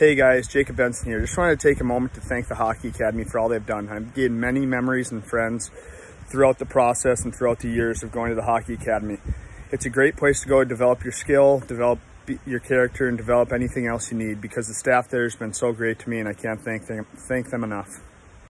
Hey guys, Jacob Benson here. Just wanted to take a moment to thank the Hockey Academy for all they've done. I've gained many memories and friends throughout the process and throughout the years of going to the Hockey Academy. It's a great place to go to develop your skill, develop your character, and develop anything else you need because the staff there has been so great to me and I can't thank them, thank them enough.